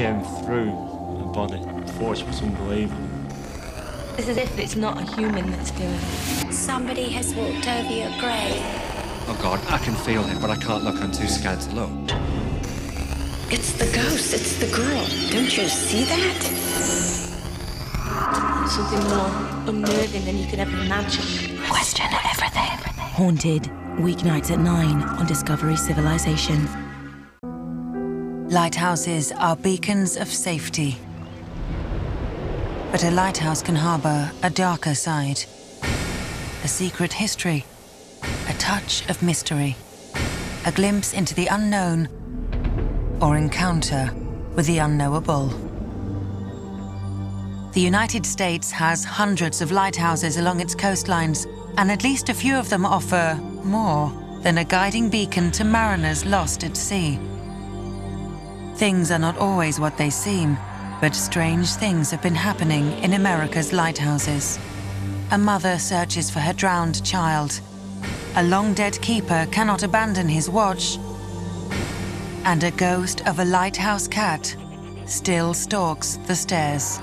came through the body. The force was unbelievable. It's as if it's not a human that's doing it. Somebody has walked over your grave. Oh God, I can feel him, but I can't look. I'm too scared to look. It's the ghost. It's the girl. Don't you see that? Something more unnerving than you could ever imagine. Question everything. Haunted, weeknights at 9 on Discovery Civilization. Lighthouses are beacons of safety. But a lighthouse can harbour a darker side, a secret history, a touch of mystery, a glimpse into the unknown, or encounter with the unknowable. The United States has hundreds of lighthouses along its coastlines, and at least a few of them offer more than a guiding beacon to mariners lost at sea. Things are not always what they seem, but strange things have been happening in America's lighthouses. A mother searches for her drowned child. A long dead keeper cannot abandon his watch. And a ghost of a lighthouse cat still stalks the stairs.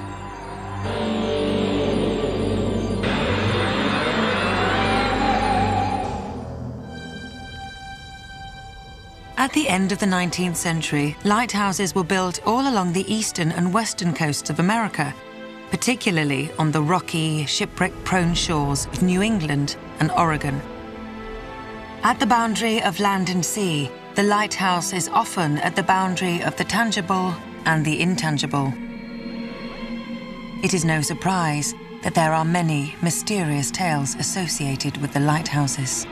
At the end of the 19th century, lighthouses were built all along the eastern and western coasts of America, particularly on the rocky, shipwreck prone shores of New England and Oregon. At the boundary of land and sea, the lighthouse is often at the boundary of the tangible and the intangible. It is no surprise that there are many mysterious tales associated with the lighthouses.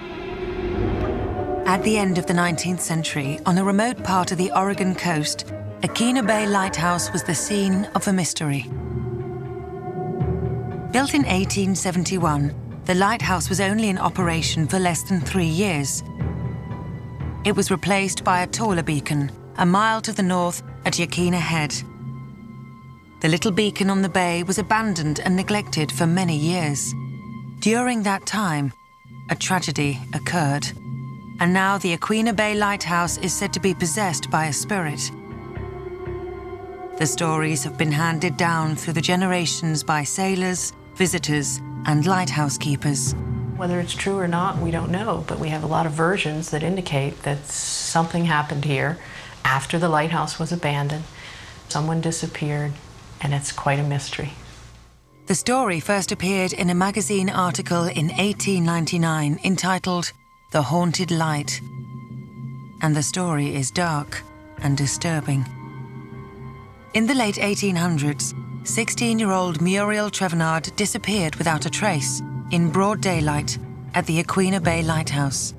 At the end of the 19th century, on a remote part of the Oregon coast, Yaquina Bay Lighthouse was the scene of a mystery. Built in 1871, the lighthouse was only in operation for less than three years. It was replaced by a taller beacon, a mile to the north at Yaquina Head. The little beacon on the bay was abandoned and neglected for many years. During that time, a tragedy occurred and now the Yaquina Bay Lighthouse is said to be possessed by a spirit. The stories have been handed down through the generations by sailors, visitors, and lighthouse keepers. Whether it's true or not, we don't know, but we have a lot of versions that indicate that something happened here after the lighthouse was abandoned. Someone disappeared, and it's quite a mystery. The story first appeared in a magazine article in 1899 entitled the Haunted Light. And the story is dark and disturbing. In the late 1800s, 16 year old Muriel Trevenard disappeared without a trace in broad daylight at the Yaquina Bay Lighthouse.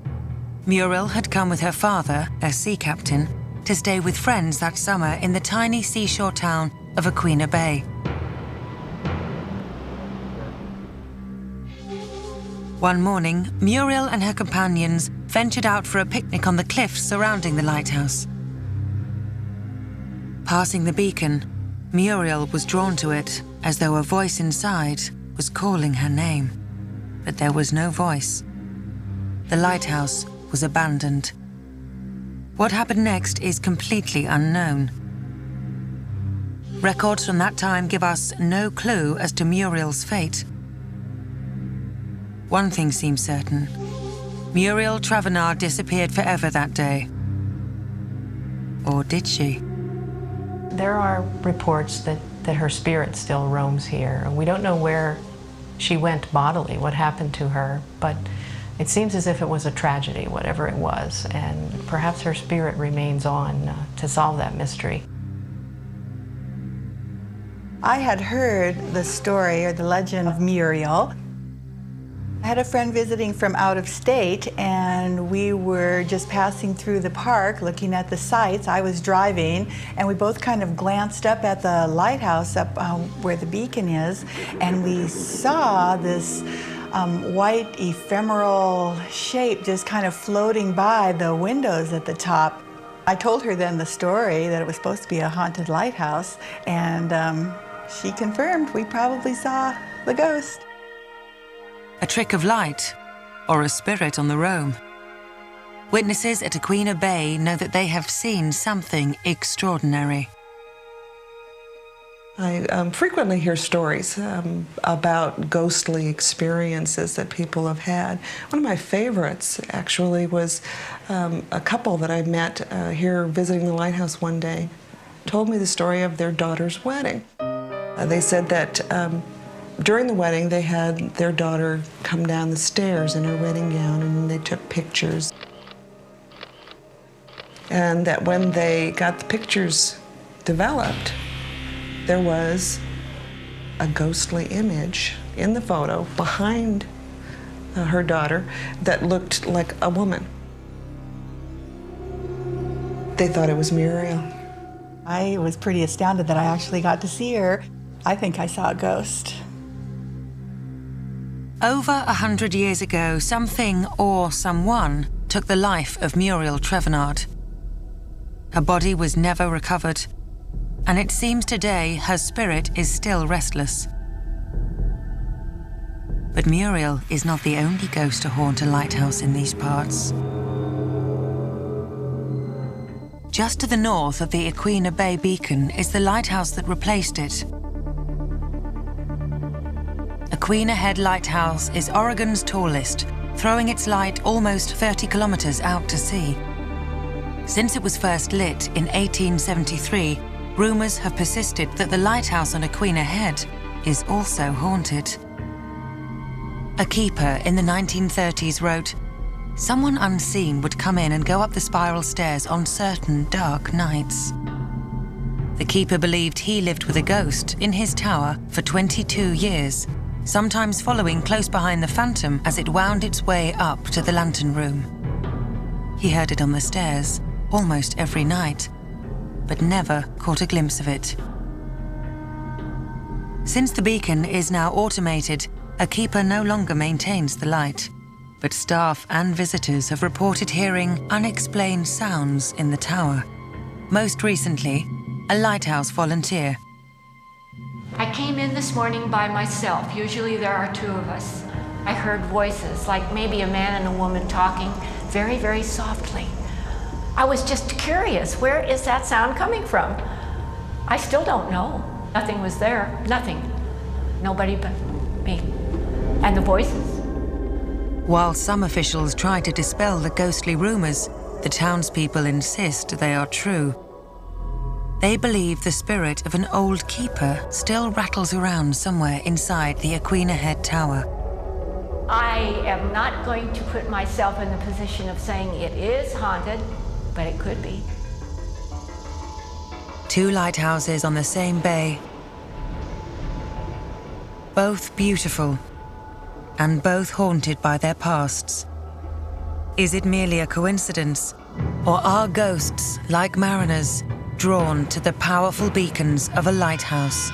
Muriel had come with her father, a sea captain, to stay with friends that summer in the tiny seashore town of Yaquina Bay. One morning, Muriel and her companions ventured out for a picnic on the cliffs surrounding the lighthouse. Passing the beacon, Muriel was drawn to it as though a voice inside was calling her name. But there was no voice. The lighthouse was abandoned. What happened next is completely unknown. Records from that time give us no clue as to Muriel's fate. One thing seems certain. Muriel Trevenard disappeared forever that day. Or did she? There are reports that, that her spirit still roams here. We don't know where she went bodily, what happened to her, but it seems as if it was a tragedy, whatever it was, and perhaps her spirit remains on uh, to solve that mystery. I had heard the story or the legend of Muriel. I had a friend visiting from out of state, and we were just passing through the park looking at the sights. I was driving, and we both kind of glanced up at the lighthouse up um, where the beacon is, and we saw this um, white ephemeral shape just kind of floating by the windows at the top. I told her then the story that it was supposed to be a haunted lighthouse, and um, she confirmed we probably saw the ghost a trick of light, or a spirit on the roam. Witnesses at Yaquina Bay know that they have seen something extraordinary. I um, frequently hear stories um, about ghostly experiences that people have had. One of my favorites, actually, was um, a couple that I met uh, here visiting the lighthouse one day. Told me the story of their daughter's wedding. Uh, they said that um, during the wedding, they had their daughter come down the stairs in her wedding gown and they took pictures. And that when they got the pictures developed, there was a ghostly image in the photo behind uh, her daughter that looked like a woman. They thought it was Muriel. I was pretty astounded that I actually got to see her. I think I saw a ghost. Over a hundred years ago, something or someone took the life of Muriel Trevenard. Her body was never recovered, and it seems today her spirit is still restless. But Muriel is not the only ghost to haunt a lighthouse in these parts. Just to the north of the Yaquina Bay beacon is the lighthouse that replaced it. Yaquina Head Lighthouse is Oregon's tallest, throwing its light almost 30 kilometers out to sea. Since it was first lit in 1873, rumors have persisted that the lighthouse on Yaquina Head is also haunted. A keeper in the 1930s wrote, Someone unseen would come in and go up the spiral stairs on certain dark nights. The keeper believed he lived with a ghost in his tower for 22 years, sometimes following close behind the phantom as it wound its way up to the lantern room. He heard it on the stairs almost every night, but never caught a glimpse of it. Since the beacon is now automated, a keeper no longer maintains the light, but staff and visitors have reported hearing unexplained sounds in the tower. Most recently, a lighthouse volunteer. I came in this morning by myself. Usually there are two of us. I heard voices, like maybe a man and a woman talking very, very softly. I was just curious, where is that sound coming from? I still don't know. Nothing was there, nothing. Nobody but me. And the voices. While some officials try to dispel the ghostly rumors, the townspeople insist they are true. They believe the spirit of an old keeper still rattles around somewhere inside the Yaquina Head Tower. I am not going to put myself in the position of saying it is haunted, but it could be. Two lighthouses on the same bay. Both beautiful, and both haunted by their pasts. Is it merely a coincidence, or are ghosts, like mariners, drawn to the powerful beacons of a lighthouse?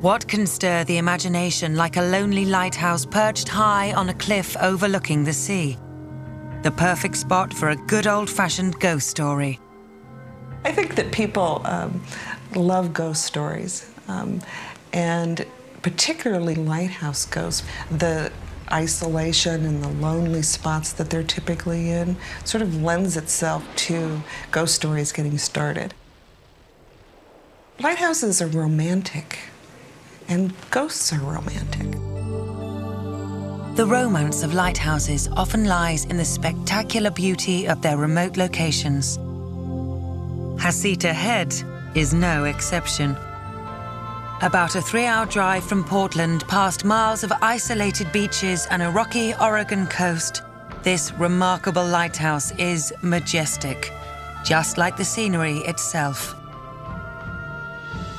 What can stir the imagination like a lonely lighthouse perched high on a cliff overlooking the sea? The perfect spot for a good old fashioned ghost story. I think that people um, love ghost stories, um, and particularly lighthouse ghosts. The isolation and the lonely spots that they're typically in sort of lends itself to ghost stories getting started. Lighthouses are romantic, and ghosts are romantic. The romance of lighthouses often lies in the spectacular beauty of their remote locations. Heceta Head is no exception. About a three hour drive from Portland, past miles of isolated beaches and a rocky Oregon coast, this remarkable lighthouse is majestic, just like the scenery itself.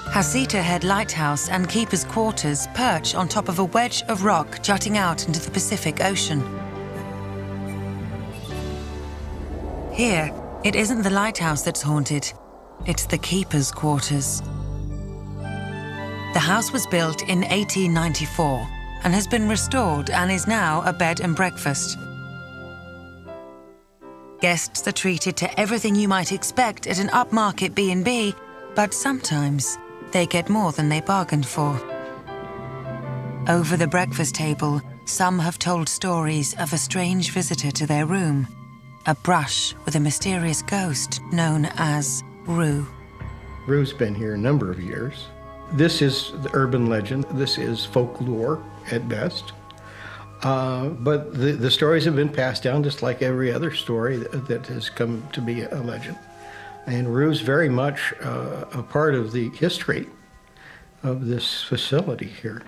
Heceta Head Lighthouse and Keeper's Quarters perch on top of a wedge of rock jutting out into the Pacific Ocean. Here, it isn't the lighthouse that's haunted, it's the Keeper's Quarters. The house was built in 1894 and has been restored and is now a bed and breakfast. Guests are treated to everything you might expect at an upmarket B&B, but sometimes they get more than they bargained for. Over the breakfast table, some have told stories of a strange visitor to their room, a brush with a mysterious ghost known as Rue. Rue's been here a number of years. This is the urban legend. This is folklore at best. Uh, but the, the stories have been passed down just like every other story that, that has come to be a legend. And Rue's very much uh, a part of the history of this facility here.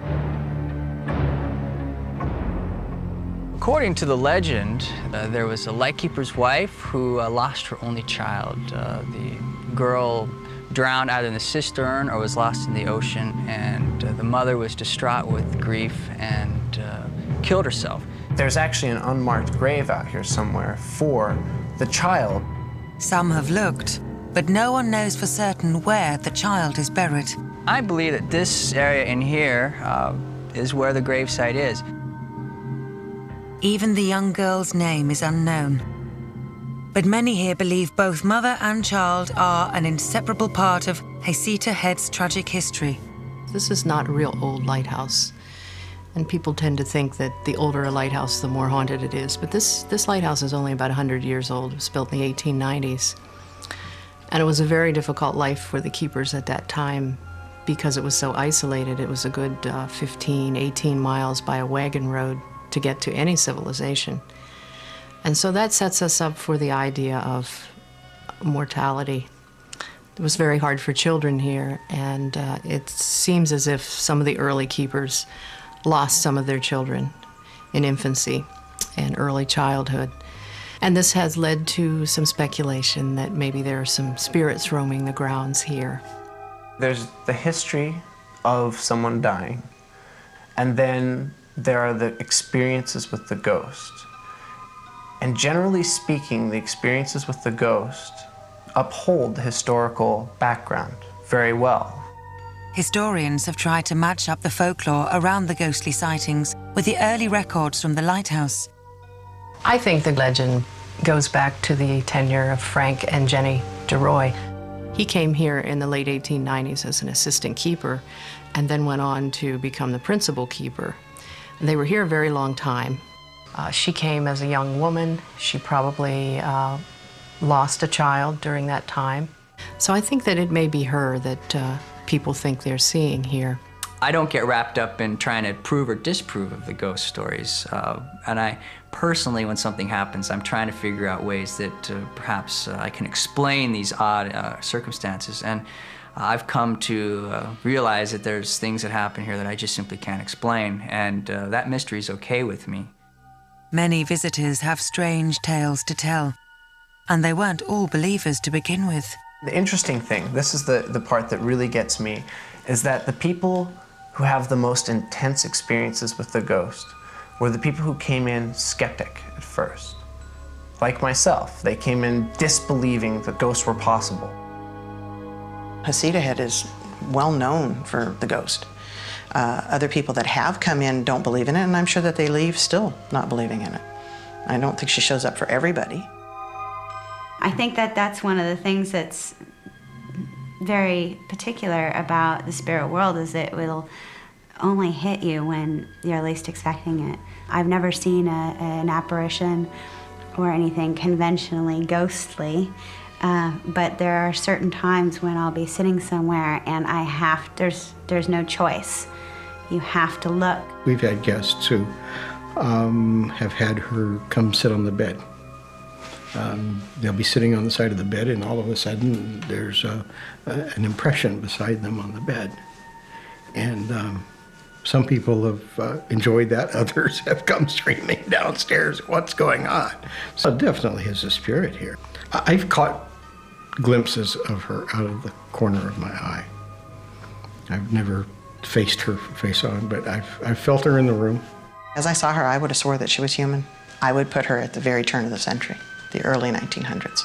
According to the legend, uh, there was a lightkeeper's wife who uh, lost her only child. Uh, the girl drowned either in the cistern or was lost in the ocean, and uh, the mother was distraught with grief and uh, killed herself. There's actually an unmarked grave out here somewhere for the child. Some have looked, but no one knows for certain where the child is buried. I believe that this area in here uh, is where the gravesite is. Even the young girl's name is unknown. But many here believe both mother and child are an inseparable part of Heceta Head's tragic history. This is not a real old lighthouse. And people tend to think that the older a lighthouse, the more haunted it is. But this, this lighthouse is only about 100 years old. It was built in the 1890s. And it was a very difficult life for the keepers at that time because it was so isolated. It was a good uh, 15, 18 miles by a wagon road to get to any civilization. And so that sets us up for the idea of mortality. It was very hard for children here, and uh, it seems as if some of the early keepers lost some of their children in infancy and early childhood. And this has led to some speculation that maybe there are some spirits roaming the grounds here. There's the history of someone dying, and then there are the experiences with the ghost. And generally speaking, the experiences with the ghost uphold the historical background very well. Historians have tried to match up the folklore around the ghostly sightings with the early records from the lighthouse. I think the legend goes back to the tenure of Frank and Jenny DeRoy. He came here in the late 1890s as an assistant keeper and then went on to become the principal keeper. They were here a very long time. Uh, she came as a young woman. She probably uh, lost a child during that time. So I think that it may be her that uh, people think they're seeing here. I don't get wrapped up in trying to prove or disprove of the ghost stories. Uh, and I personally, when something happens, I'm trying to figure out ways that uh, perhaps uh, I can explain these odd circumstances. And I've come to uh, realize that there's things that happen here that I just simply can't explain. And uh, that mystery is okay with me. Many visitors have strange tales to tell. And they weren't all believers to begin with. The interesting thing, this is the, the part that really gets me, is that the people who have the most intense experiences with the ghost were the people who came in skeptic at first. Like myself, they came in disbelieving that ghosts were possible. Heceta Head is well known for the ghost. Uh, other people that have come in don't believe in it, and I'm sure that they leave still not believing in it. I don't think she shows up for everybody. I think that that's one of the things that's very particular about the spirit world is it will only hit you when you're least expecting it. I've never seen a, an apparition or anything conventionally ghostly, uh, but there are certain times when I'll be sitting somewhere and I have, there's, there's no choice. You have to look. We've had guests who um, have had her come sit on the bed. Um, they'll be sitting on the side of the bed, and all of a sudden, there's a, a, an impression beside them on the bed. And um, some people have uh, enjoyed that, others have come screaming downstairs, What's going on? So, definitely is a spirit here. I've caught glimpses of her out of the corner of my eye. I've never faced her face on, but I've, I've felt her in the room. As I saw her, I would have swore that she was human. I would put her at the very turn of the century, the early 1900s.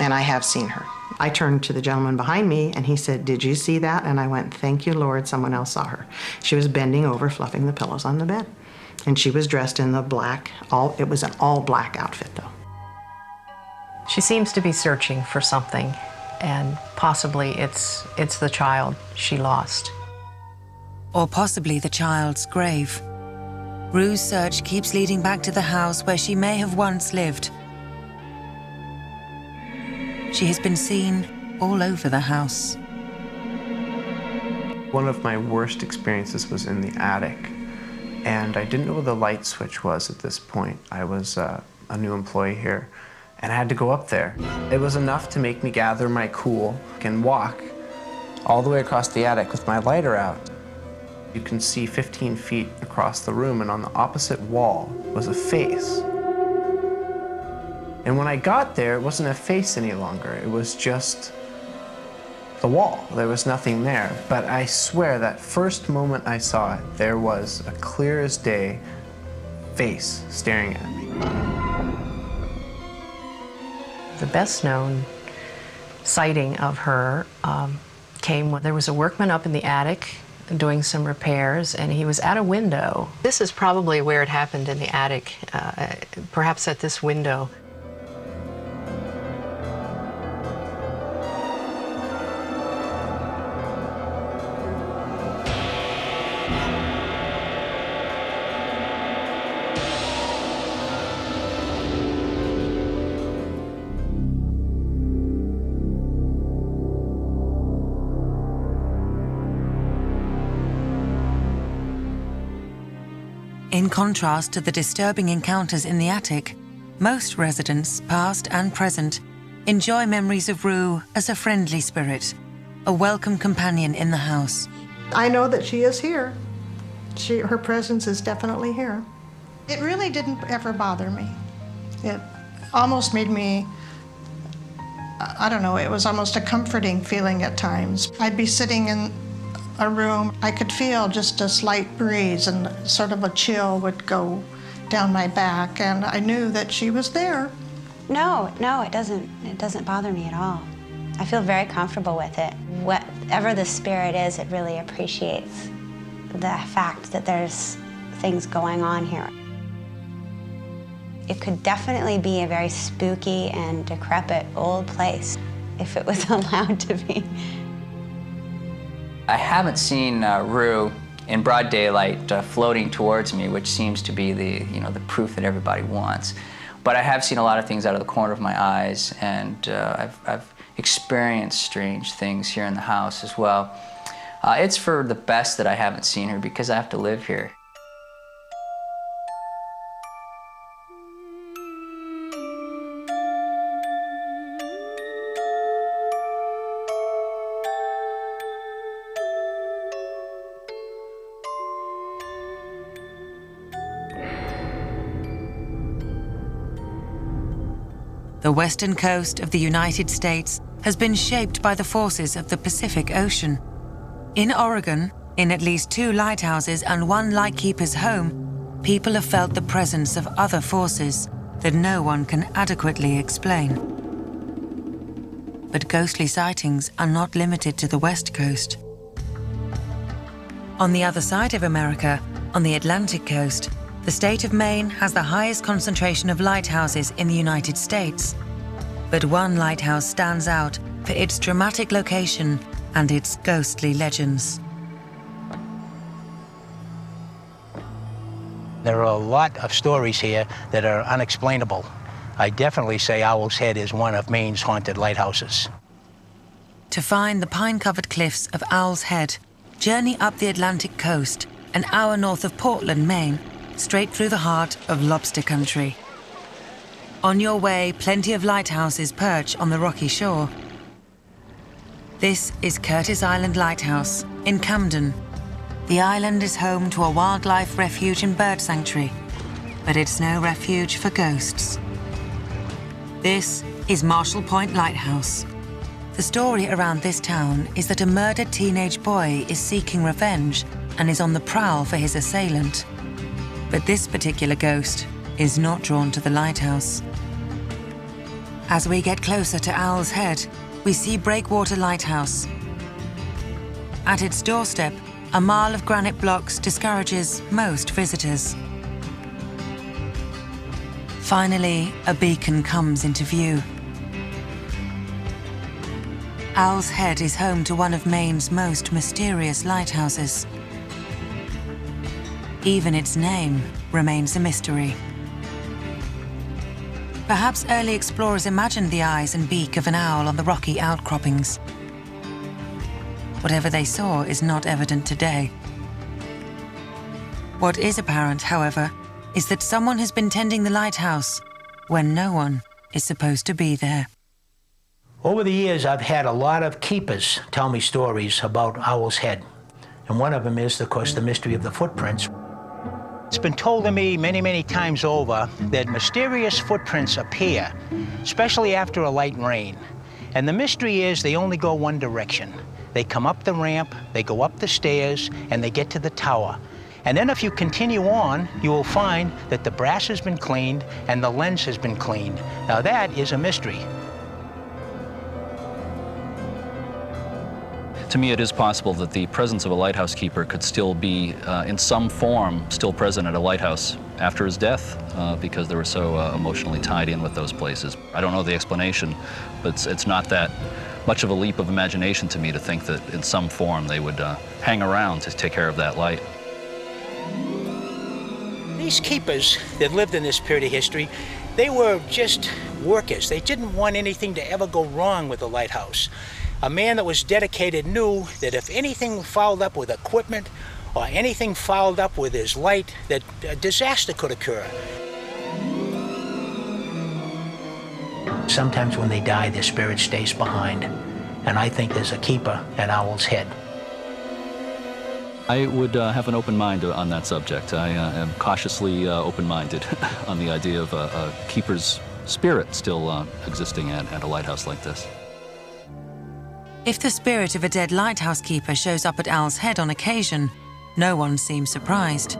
And I have seen her. I turned to the gentleman behind me and he said, Did you see that? And I went, Thank you, Lord, someone else saw her. She was bending over, fluffing the pillows on the bed. And she was dressed in the black, all it was an all black outfit though. She seems to be searching for something, and possibly it's it's the child she lost. or possibly the child's grave. Rue's search keeps leading back to the house where she may have once lived. She has been seen all over the house. One of my worst experiences was in the attic, and I didn't know where the light switch was at this point. I was uh, a new employee here, and I had to go up there. It was enough to make me gather my cool and walk all the way across the attic with my lighter out. You can see 15 feet across the room, and on the opposite wall was a face. And when I got there, it wasn't a face any longer. It was just the wall. There was nothing there. But I swear that first moment I saw it, there was a clear as day face staring at me. The best known sighting of her um, came when there was a workman up in the attic doing some repairs and he was at a window. This is probably where it happened in the attic, uh, perhaps at this window. Contrast to the disturbing encounters in the attic, most residents, past and present, enjoy memories of Rue as a friendly spirit, a welcome companion in the house. I know that she is here. She, her presence is definitely here. It really didn't ever bother me. It almost made me, I don't know, it was almost a comforting feeling at times. I'd be sitting in a room, I could feel just a slight breeze and sort of a chill would go down my back, and I knew that she was there. No, no, it doesn't. It doesn't bother me at all. I feel very comfortable with it. Whatever the spirit is, it really appreciates the fact that there's things going on here. It could definitely be a very spooky and decrepit old place if it was allowed to be. I haven't seen uh, Rue in broad daylight uh, floating towards me, which seems to be the, you know, the proof that everybody wants. But I have seen a lot of things out of the corner of my eyes, and uh, I've, I've experienced strange things here in the house as well. Uh, it's for the best that I haven't seen her because I have to live here. The western coast of the United States has been shaped by the forces of the Pacific Ocean. In Oregon, in at least two lighthouses and one lightkeeper's home, people have felt the presence of other forces that no one can adequately explain. But ghostly sightings are not limited to the west coast. On the other side of America, on the Atlantic coast, the state of Maine has the highest concentration of lighthouses in the United States. But one lighthouse stands out for its dramatic location and its ghostly legends. There are a lot of stories here that are unexplainable. I definitely say Owl's Head is one of Maine's haunted lighthouses. To find the pine covered cliffs of Owl's Head, journey up the Atlantic coast, an hour north of Portland, Maine, straight through the heart of lobster country. On your way, plenty of lighthouses perch on the rocky shore. This is Curtis Island Lighthouse in Camden. The island is home to a wildlife refuge and bird sanctuary, but it's no refuge for ghosts. This is Marshall Point Lighthouse. The story around this town is that a murdered teenage boy is seeking revenge and is on the prowl for his assailant. But this particular ghost is not drawn to the lighthouse. As we get closer to Owl's Head, we see Breakwater Lighthouse. At its doorstep, a mile of granite blocks discourages most visitors. Finally, a beacon comes into view. Owl's Head is home to one of Maine's most mysterious lighthouses. Even its name remains a mystery. Perhaps early explorers imagined the eyes and beak of an owl on the rocky outcroppings. Whatever they saw is not evident today. What is apparent, however, is that someone has been tending the lighthouse when no one is supposed to be there. Over the years, I've had a lot of keepers tell me stories about Owl's Head. And one of them is, of course, the mystery of the footprints. It's been told to me many, many times over that mysterious footprints appear, especially after a light rain. And the mystery is they only go one direction. They come up the ramp, they go up the stairs, and they get to the tower. And then if you continue on, you will find that the brass has been cleaned and the lens has been cleaned. Now that is a mystery. To me, it is possible that the presence of a lighthouse keeper could still be, uh, in some form, still present at a lighthouse after his death uh, because they were so uh, emotionally tied in with those places. I don't know the explanation, but it's, it's, not that much of a leap of imagination to me to think that in some form they would uh, hang around to take care of that light. These keepers that lived in this period of history, they were just workers. They didn't want anything to ever go wrong with the lighthouse. A man that was dedicated knew that if anything fouled up with equipment or anything fouled up with his light, that a disaster could occur. Sometimes when they die, their spirit stays behind. And I think there's a keeper at Owl's Head. I would uh, have an open mind on that subject. I uh, am cautiously uh, open-minded on the idea of a, a keeper's spirit still uh, existing at, at a lighthouse like this. If the spirit of a dead lighthouse keeper shows up at Owl's Head on occasion, no one seems surprised.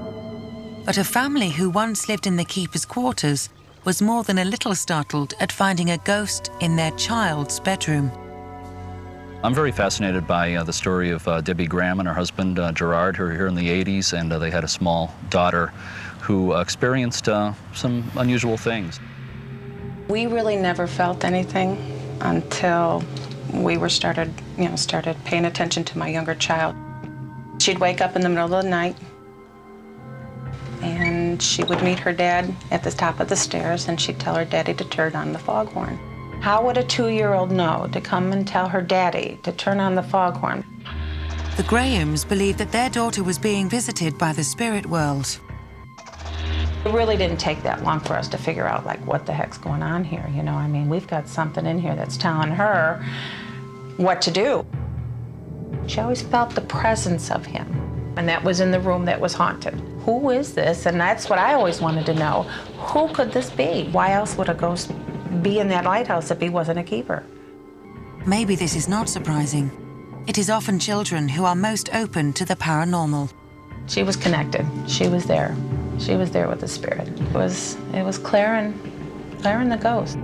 But a family who once lived in the keeper's quarters was more than a little startled at finding a ghost in their child's bedroom. I'm very fascinated by uh, the story of uh, Debbie Graham and her husband uh, Gerard, who were here in the 80s, and uh, they had a small daughter who experienced uh, some unusual things. We really never felt anything until we were started, you know, started paying attention to my younger child. She'd wake up in the middle of the night and she would meet her dad at the top of the stairs and she'd tell her daddy to turn on the foghorn. How would a two-year-old know to come and tell her daddy to turn on the foghorn? The Grahams believed that their daughter was being visited by the spirit world. It really didn't take that long for us to figure out, like, what the heck's going on here, you know? I mean, we've got something in here that's telling her what to do. She always felt the presence of him, and that was in the room that was haunted. Who is this? And that's what I always wanted to know. Who could this be? Why else would a ghost be in that lighthouse if he wasn't a keeper. Maybe this is not surprising. It is often children who are most open to the paranormal. She was connected. She was there. She was there with the spirit. It was it was Claire and Claire and the ghost.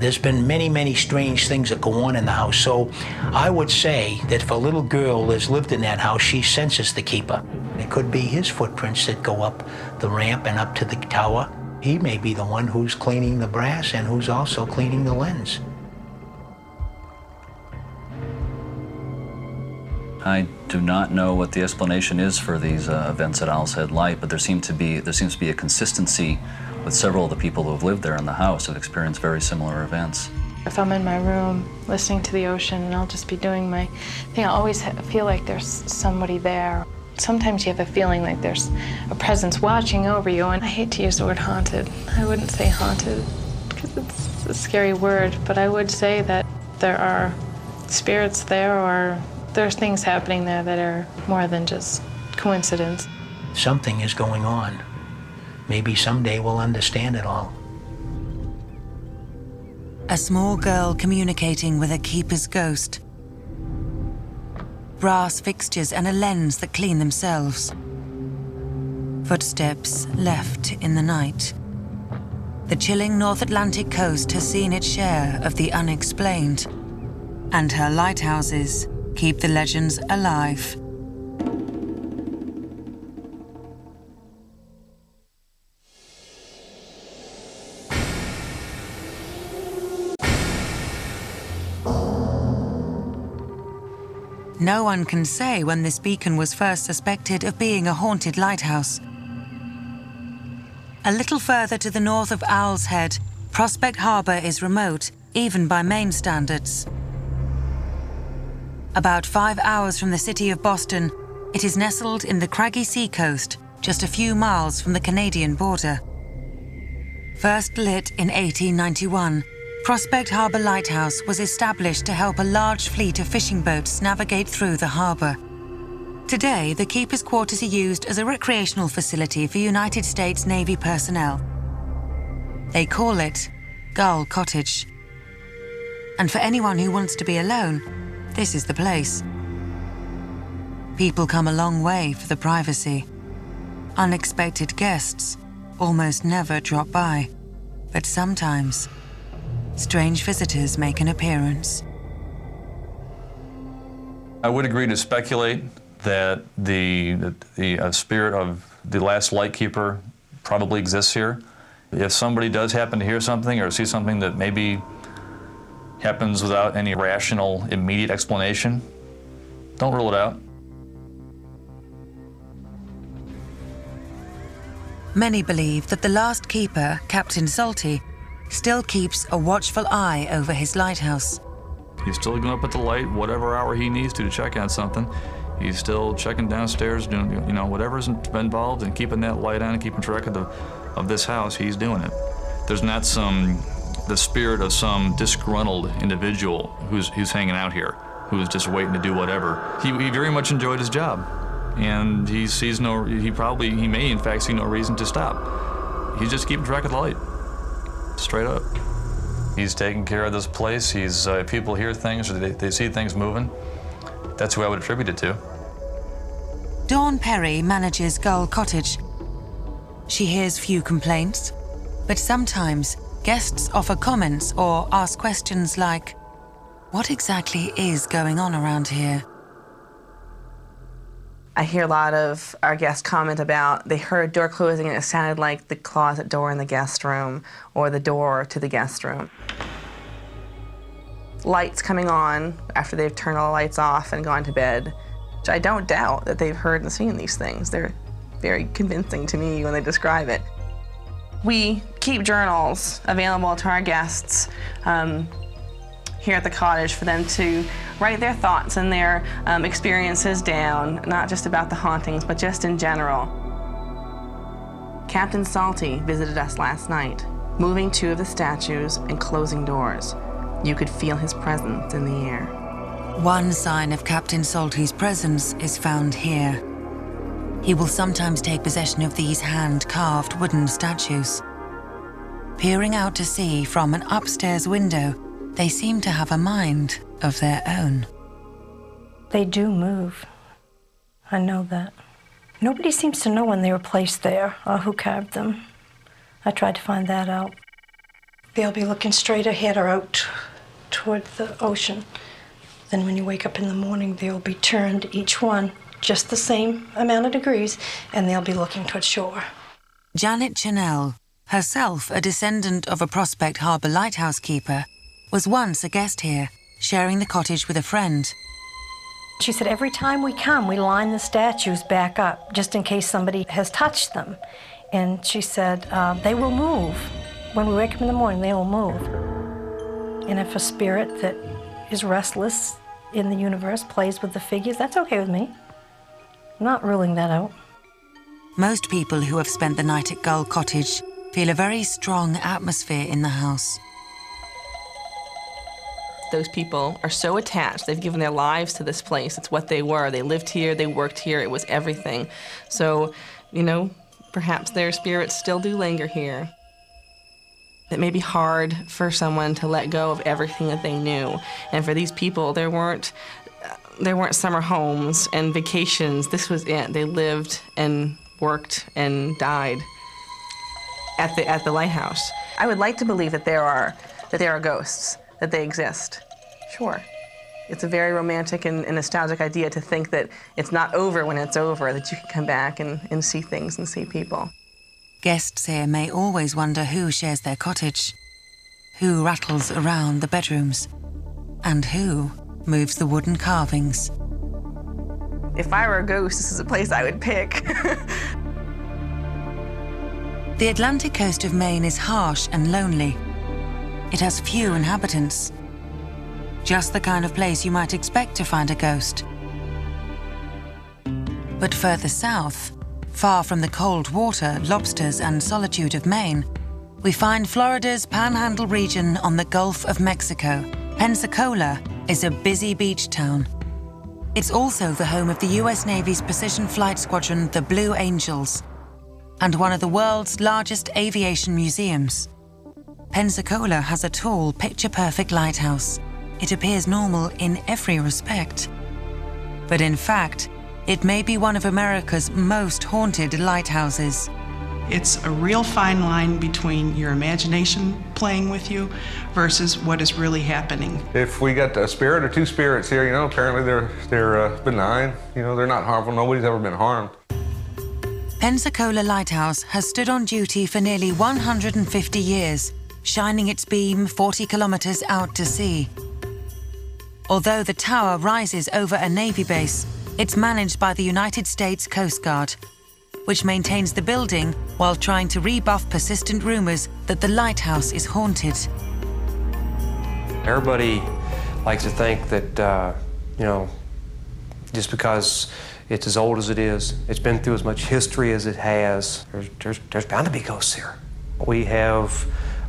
There's been many, many strange things that go on in the house. So I would say that if a little girl has lived in that house, she senses the keeper. It could be his footprints that go up the ramp and up to the tower. He may be the one who's cleaning the brass and who's also cleaning the lens. I do not know what the explanation is for these uh, events at Owl's Head Light, but there seem to be there seems to be a consistency with several of the people who have lived there in the house have experienced very similar events. If I'm in my room listening to the ocean and I'll just be doing my thing, I always feel like there's somebody there. Sometimes you have a feeling like there's a presence watching over you, and I hate to use the word haunted. I wouldn't say haunted because it's a scary word, but I would say that there are spirits there or there's things happening there that are more than just coincidence. Something is going on. Maybe someday we'll understand it all. A small girl communicating with a keeper's ghost. Brass fixtures and a lens that clean themselves. Footsteps left in the night. The chilling North Atlantic coast has seen its share of the unexplained. And her lighthouses keep the legends alive. No one can say when this beacon was first suspected of being a haunted lighthouse. A little further to the north of Owl's Head, Prospect Harbour is remote, even by Maine standards. About five hours from the city of Boston, it is nestled in the craggy seacoast, just a few miles from the Canadian border. First lit in 1891, Prospect Harbour Lighthouse was established to help a large fleet of fishing boats navigate through the harbour. Today, the keeper's quarters are used as a recreational facility for United States Navy personnel. They call it Gull Cottage. And for anyone who wants to be alone, this is the place. People come a long way for the privacy. Unexpected guests almost never drop by, but sometimes strange visitors make an appearance. I would agree to speculate that the, the uh, spirit of the last lightkeeper probably exists here. If somebody does happen to hear something or see something that maybe happens without any rational, immediate explanation, don't rule it out. Many believe that the last keeper, Captain Salty, still keeps a watchful eye over his lighthouse. He's still going up at the light, whatever hour he needs to to check on something. He's still checking downstairs, doing you know whatever's involved in keeping that light on and keeping track of the of this house. He's doing it. There's not some the spirit of some disgruntled individual who's who's hanging out here, who's just waiting to do whatever. He, he very much enjoyed his job, and he sees no. He probably he may in fact see no reason to stop. He's just keeping track of the light, straight up. He's taking care of this place. He's uh, people hear things or they, they see things moving. That's who I would attribute it to. Dawn Perry manages Gull Cottage. She hears few complaints, but sometimes guests offer comments or ask questions like, What exactly is going on around here? I hear a lot of our guests comment about they heard door closing and it sounded like the closet door in the guest room or the door to the guest room. Lights coming on after they've turned all the lights off and gone to bed. Which I don't doubt that they've heard and seen these things. They're very convincing to me when they describe it. We keep journals available to our guests um, here at the cottage for them to write their thoughts and their um, experiences down, not just about the hauntings, but just in general. Captain Salty visited us last night, moving two of the statues and closing doors. You could feel his presence in the air. One sign of Captain Salty's presence is found here. He will sometimes take possession of these hand carved wooden statues. Peering out to sea from an upstairs window, they seem to have a mind of their own. They do move. I know that. Nobody seems to know when they were placed there or who carved them. I tried to find that out. They'll be looking straight ahead or out toward the ocean. Then when you wake up in the morning, they'll be turned, each one just the same amount of degrees, and they'll be looking toward shore. Janet Chanel, herself a descendant of a Prospect Harbour lighthouse keeper, was once a guest here, sharing the cottage with a friend. She said, every time we come, we line the statues back up just in case somebody has touched them. And she said, uh, they will move. When we wake up in the morning, they will move. And if a spirit that is restless in the universe plays with the figures, that's okay with me. I'm not ruling that out. Most people who have spent the night at Gull Cottage feel a very strong atmosphere in the house. Those people are so attached. They've given their lives to this place. It's what they were. They lived here, they worked here, it was everything. So, you know, perhaps their spirits still do linger here. It may be hard for someone to let go of everything that they knew. And for these people, there weren't there weren't summer homes and vacations. This was it. They lived and worked and died at the at the lighthouse. I would like to believe that there are that there are ghosts, that they exist. Sure. It's a very romantic and, and nostalgic idea to think that it's not over when it's over, that you can come back and, and see things and see people. Guests here may always wonder who shares their cottage, who rattles around the bedrooms, and who moves the wooden carvings. If I were a ghost, this is a place I would pick. The Atlantic coast of Maine is harsh and lonely. It has few inhabitants. Just the kind of place you might expect to find a ghost. But further south, far from the cold water, lobsters, and solitude of Maine, we find Florida's panhandle region on the Gulf of Mexico. Pensacola is a busy beach town. It's also the home of the US Navy's precision flight squadron, the Blue Angels, and one of the world's largest aviation museums. Pensacola has a tall, picture perfect lighthouse. It appears normal in every respect. But in fact, it may be one of America's most haunted lighthouses. It's a real fine line between your imagination playing with you versus what is really happening. If we got a spirit or two spirits here, you know, apparently they're they're uh, benign. You know, they're not harmful. Nobody's ever been harmed. Pensacola Lighthouse has stood on duty for nearly 150 years, shining its beam 40 kilometers out to sea. Although the tower rises over a Navy base, it's managed by the United States Coast Guard, which maintains the building while trying to rebuff persistent rumors that the lighthouse is haunted. Everybody likes to think that, uh, you know, just because it's as old as it is, it's been through as much history as it has, there's, there's, there's bound to be ghosts here. We have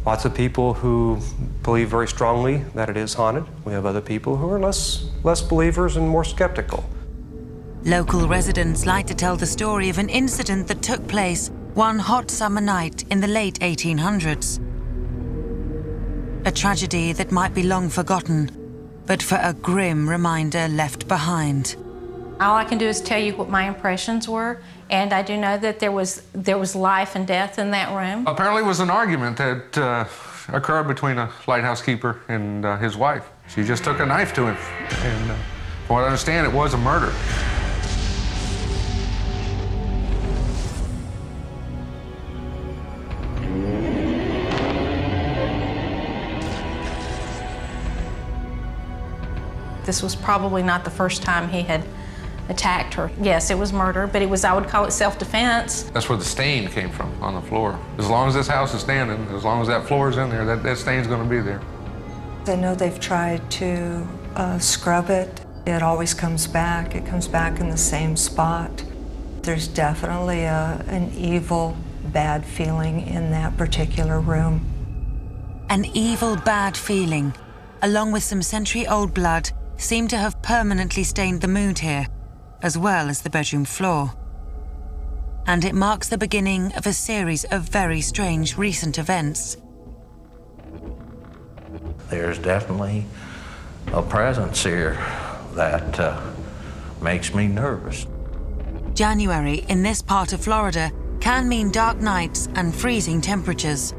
lots of people who believe very strongly that it is haunted. We have other people who are less, less believers and more skeptical. Local residents like to tell the story of an incident that took place one hot summer night in the late 1800s. A tragedy that might be long forgotten, but for a grim reminder left behind. All I can do is tell you what my impressions were, and I do know that there was there was life and death in that room. Apparently, it was an argument that uh, occurred between a lighthouse keeper and uh, his wife. She just took a knife to him, and uh, from what I understand, it was a murder. This was probably not the first time he had attacked her. Yes, it was murder, but it was, I would call it self-defense. That's where the stain came from on the floor. As long as this house is standing, as long as that floor is in there, that, that stain's going to be there. I know they've tried to uh, scrub it. It always comes back. It comes back in the same spot. There's definitely a, an evil, bad feeling in that particular room. An evil, bad feeling, along with some century old blood, seem to have permanently stained the mood here as well as the bedroom floor. And it marks the beginning of a series of very strange recent events. There's definitely a presence here that uh, makes me nervous. January in this part of Florida can mean dark nights and freezing temperatures.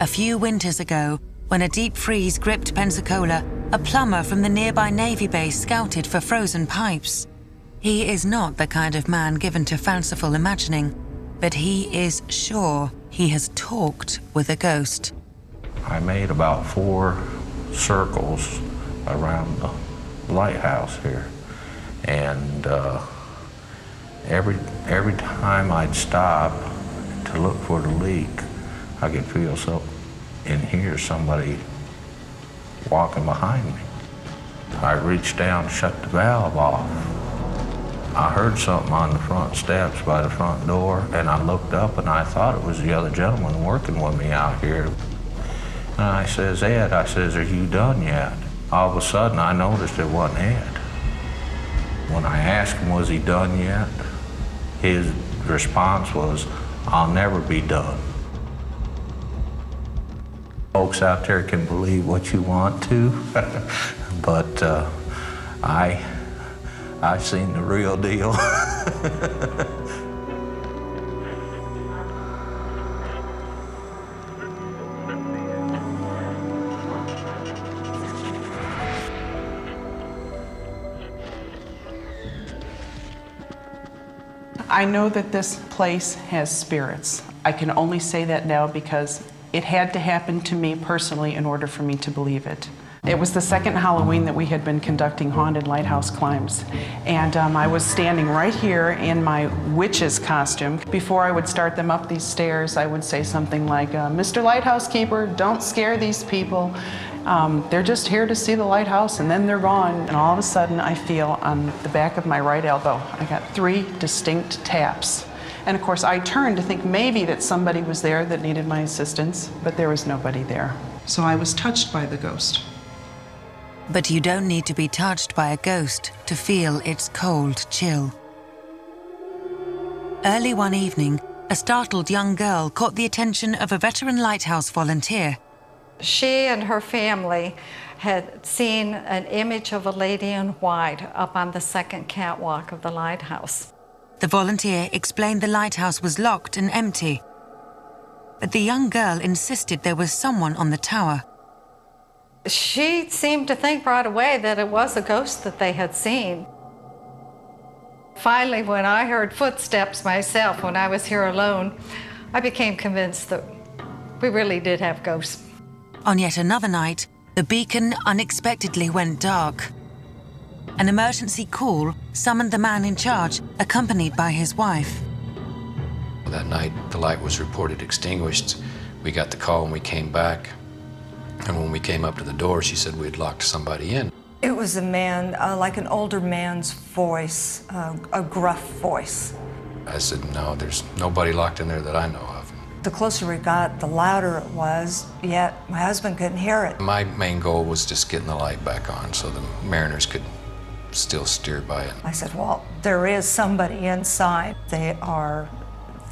A few winters ago, when a deep freeze gripped Pensacola, a plumber from the nearby Navy base scouted for frozen pipes. He is not the kind of man given to fanciful imagining, but he is sure he has talked with a ghost. I made about four circles around the lighthouse here, and uh, every every time I'd stop to look for the leak, I could feel so in here somebody walking behind me. I reached down, and shut the valve off, I heard something on the front steps by the front door, and I looked up and I thought it was the other gentleman working with me out here. And I says, Ed, I says, are you done yet? All of a sudden, I noticed it wasn't Ed. When I asked him, was he done yet? His response was, I'll never be done. Folks out there can believe what you want to, but uh, I I've seen the real deal. I know that this place has spirits. I can only say that now because it had to happen to me personally in order for me to believe it. It was the second Halloween that we had been conducting haunted lighthouse climbs. And um, I was standing right here in my witch's costume. Before I would start them up these stairs, I would say something like, uh, Mr. Lighthouse Keeper, don't scare these people. Um, they're just here to see the lighthouse and then they're gone. And all of a sudden, I feel on the back of my right elbow, I got three distinct taps. And of course, I turned to think maybe that somebody was there that needed my assistance, but there was nobody there. So I was touched by the ghost. But you don't need to be touched by a ghost to feel its cold chill. Early one evening, a startled young girl caught the attention of a veteran lighthouse volunteer. She and her family had seen an image of a lady in white up on the second catwalk of the lighthouse. The volunteer explained the lighthouse was locked and empty. But the young girl insisted there was someone on the tower. She seemed to think right away that it was a ghost that they had seen. Finally, when I heard footsteps myself when I was here alone, I became convinced that we really did have ghosts. On yet another night, the beacon unexpectedly went dark. An emergency call summoned the man in charge, accompanied by his wife. That night, the light was reported extinguished. We got the call and we came back. And when we came up to the door, she said we had locked somebody in. It was a man, uh, like an older man's voice, uh, a gruff voice. I said, no, there's nobody locked in there that I know of. The closer we got, the louder it was, yet my husband couldn't hear it. My main goal was just getting the light back on so the mariners could still steer by it. I said, well, there is somebody inside. They are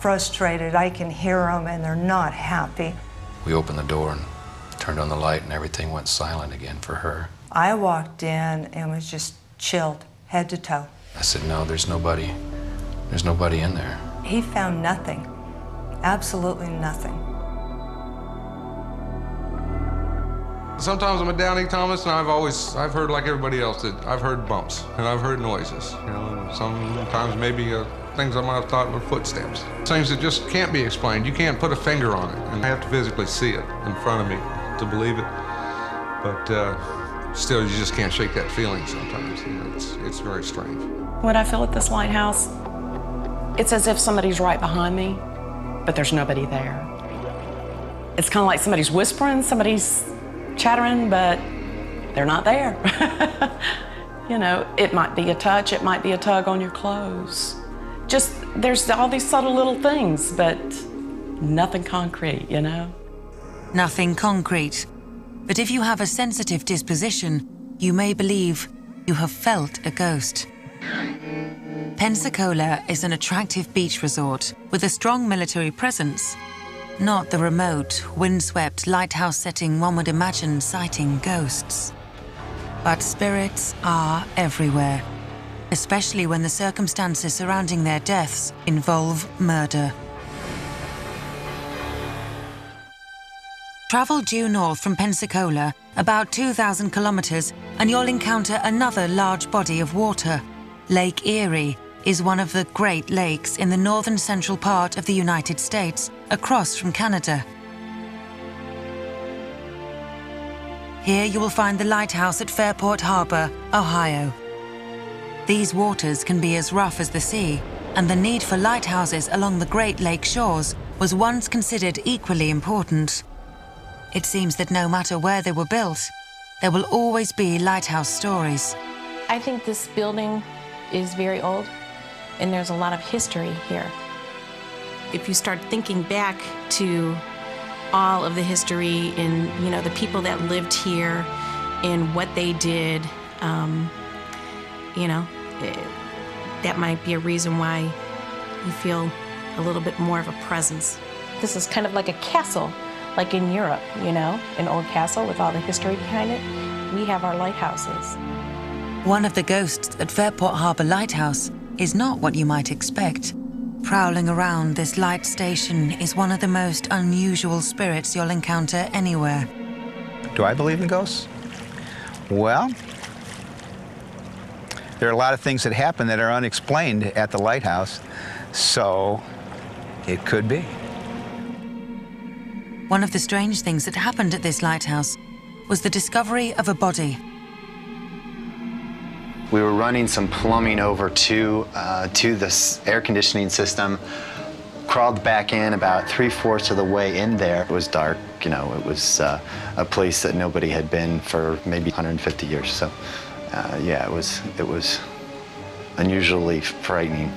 frustrated. I can hear them, and they're not happy. We opened the door and turned on the light, and everything went silent again for her. I walked in and was just chilled, head to toe. I said, no, there's nobody. There's nobody in there. He found nothing, absolutely nothing. Sometimes I'm a doubting Thomas, and I've always, I've heard like everybody else that I've heard bumps and I've heard noises. You know, sometimes maybe uh, things I might have thought were footsteps. Things that just can't be explained. You can't put a finger on it, and I have to physically see it in front of me to believe it. But uh, still, you just can't shake that feeling sometimes. You know, it's, it's very strange. What I feel at this lighthouse, it's as if somebody's right behind me, but there's nobody there. It's kind of like somebody's whispering, somebody's chattering, but they're not there. you know, it might be a touch, it might be a tug on your clothes. Just, there's all these subtle little things, but nothing concrete, you know? Nothing concrete. But if you have a sensitive disposition, you may believe you have felt a ghost. Pensacola is an attractive beach resort with a strong military presence not the remote, windswept lighthouse setting one would imagine sighting ghosts. But spirits are everywhere, especially when the circumstances surrounding their deaths involve murder. Travel due north from Pensacola, about 2,000 kilometers, and you'll encounter another large body of water. Lake Erie is one of the Great Lakes in the northern central part of the United States, across from Canada. Here you will find the lighthouse at Fairport Harbor, Ohio. These waters can be as rough as the sea, and the need for lighthouses along the Great Lake shores was once considered equally important. It seems that no matter where they were built, there will always be lighthouse stories. I think this building is very old, and there's a lot of history here. If you start thinking back to all of the history and you know the people that lived here and what they did, um, you know, it, that might be a reason why you feel a little bit more of a presence. This is kind of like a castle, like in Europe, you know, an old castle with all the history behind it. We have our lighthouses. One of the ghosts at Fairport Harbor Lighthouse is not what you might expect. Prowling around this light station is one of the most unusual spirits you'll encounter anywhere. Do I believe in ghosts? Well, there are a lot of things that happen that are unexplained at the lighthouse, so it could be. One of the strange things that happened at this lighthouse was the discovery of a body. We were running some plumbing over to, uh, to this air conditioning system, crawled back in about three-fourths of the way in there. It was dark, you know, it was uh, a place that nobody had been for maybe 150 years. So, uh, yeah, it was, it was unusually frightening.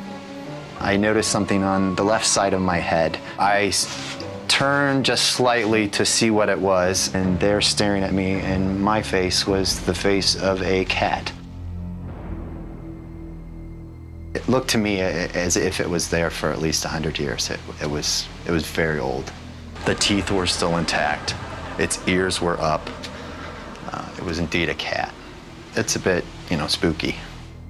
I noticed something on the left side of my head. I turned just slightly to see what it was, and there staring at me in my face was the face of a cat. It looked to me as if it was there for at least 100 years. It, it, was, it was very old. The teeth were still intact. Its ears were up. Uh, it was indeed a cat. It's a bit, you know, spooky.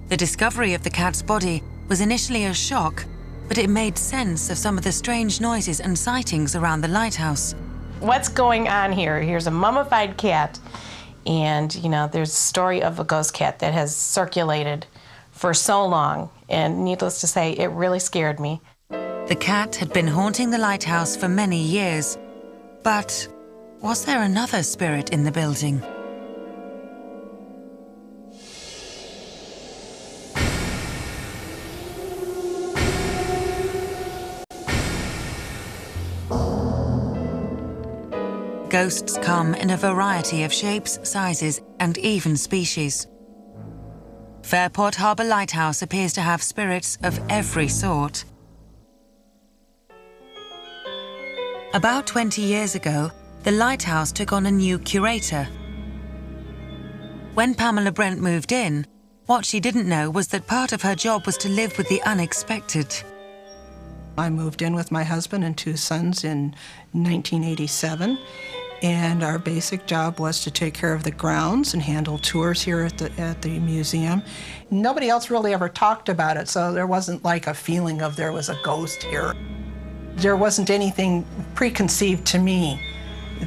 The discovery of the cat's body was initially a shock, but it made sense of some of the strange noises and sightings around the lighthouse. What's going on here? Here's a mummified cat, and you know, there's a story of a ghost cat that has circulated for so long, and needless to say, it really scared me. The cat had been haunting the lighthouse for many years, but was there another spirit in the building? Ghosts come in a variety of shapes, sizes, and even species. Fairport Harbour Lighthouse appears to have spirits of every sort. About 20 years ago, the lighthouse took on a new curator. When Pamela Brent moved in, what she didn't know was that part of her job was to live with the unexpected. I moved in with my husband and two sons in 1987, and our basic job was to take care of the grounds and handle tours here at the, at the museum. Nobody else really ever talked about it, so there wasn't like a feeling of there was a ghost here. There wasn't anything preconceived to me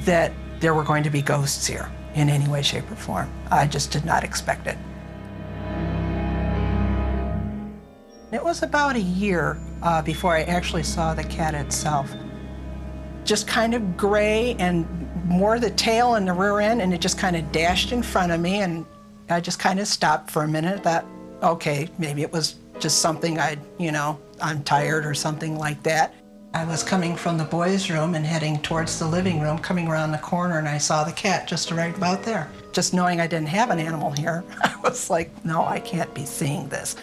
that there were going to be ghosts here in any way, shape, or form. I just did not expect it. It was about a year uh, before I actually saw the cat itself. Just kind of gray and more the tail and the rear end, and it just kind of dashed in front of me, and I just kind of stopped for a minute. Thought, okay, maybe it was just something I'd, you know, I'm tired or something like that. I was coming from the boys' room and heading towards the living room, coming around the corner, and I saw the cat just right about there. Just knowing I didn't have an animal here, I was like, no, I can't be seeing this.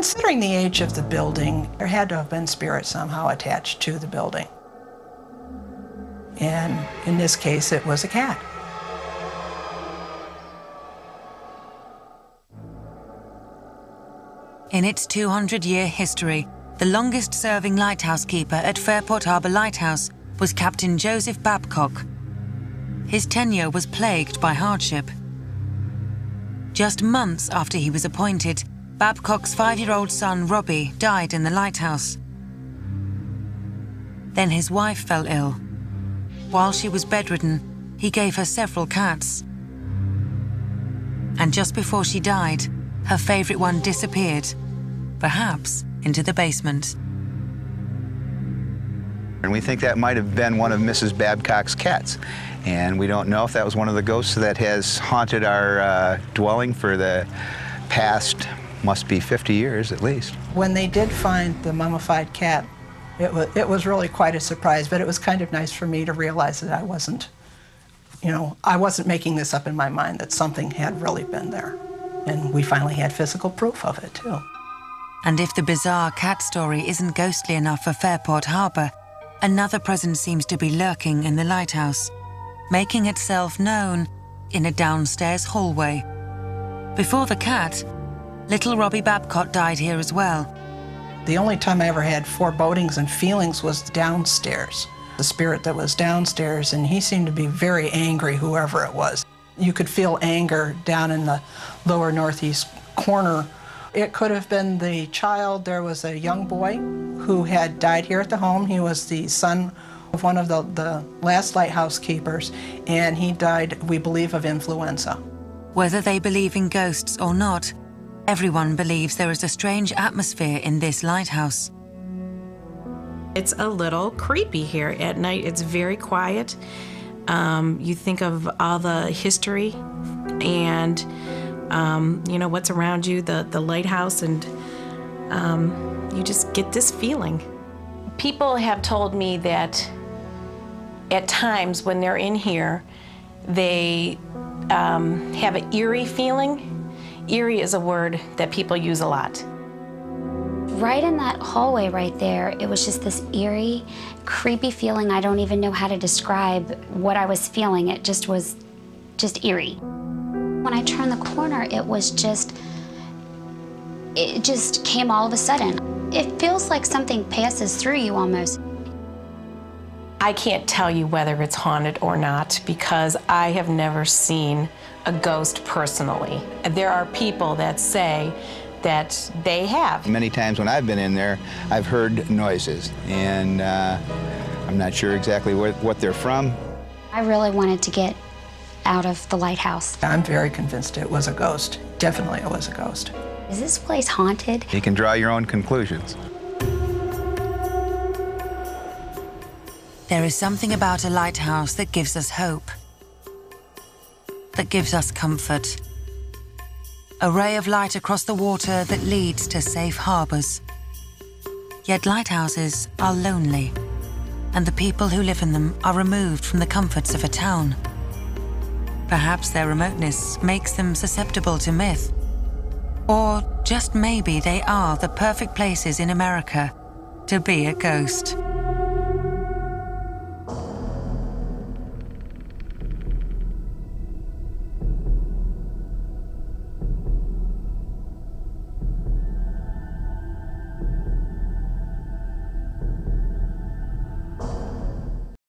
Considering the age of the building, there had to have been spirits somehow attached to the building. And in this case, it was a cat. In its 200 year history, the longest serving lighthouse keeper at Fairport Harbour Lighthouse was Captain Joseph Babcock. His tenure was plagued by hardship. Just months after he was appointed, Babcock's five year old son, Robbie, died in the lighthouse. Then his wife fell ill. While she was bedridden, he gave her several cats. And just before she died, her favorite one disappeared, perhaps into the basement. And we think that might have been one of Mrs. Babcock's cats. And we don't know if that was one of the ghosts that has haunted our uh, dwelling for the past, must be 50 years at least. When they did find the mummified cat, it was, it was really quite a surprise, but it was kind of nice for me to realize that I wasn't, you know, I wasn't making this up in my mind, that something had really been there. And we finally had physical proof of it, too. And if the bizarre cat story isn't ghostly enough for Fairport Harbour, another presence seems to be lurking in the lighthouse, making itself known in a downstairs hallway. Before the cat, little Robbie Babcock died here as well. The only time I ever had forebodings and feelings was downstairs. The spirit that was downstairs, and he seemed to be very angry, whoever it was. You could feel anger down in the lower northeast corner. It could have been the child. There was a young boy who had died here at the home. He was the son of one of the, the last lighthouse keepers, and he died, we believe, of influenza. Whether they believe in ghosts or not, everyone believes there is a strange atmosphere in this lighthouse. It's a little creepy here at night. It's very quiet. Um, you think of all the history and um, you know what's around you, the the lighthouse, and um, you just get this feeling. People have told me that at times when they're in here, they um, have an eerie feeling. Eerie is a word that people use a lot. Right in that hallway right there, it was just this eerie, creepy feeling. I don't even know how to describe what I was feeling. It just was just eerie. When I turned the corner, it was just, it just came all of a sudden. It feels like something passes through you almost. I can't tell you whether it's haunted or not because I have never seen a ghost personally. There are people that say that they have. Many times when I've been in there, I've heard noises, and uh, I'm not sure exactly what, what they're from. I really wanted to get out of the lighthouse. I'm very convinced it was a ghost. Definitely it was a ghost. Is this place haunted? You can draw your own conclusions. There is something about a lighthouse that gives us hope, that gives us comfort. A ray of light across the water that leads to safe harbours. Yet lighthouses are lonely, and the people who live in them are removed from the comforts of a town. Perhaps their remoteness makes them susceptible to myth. Or just maybe they are the perfect places in America to be a ghost.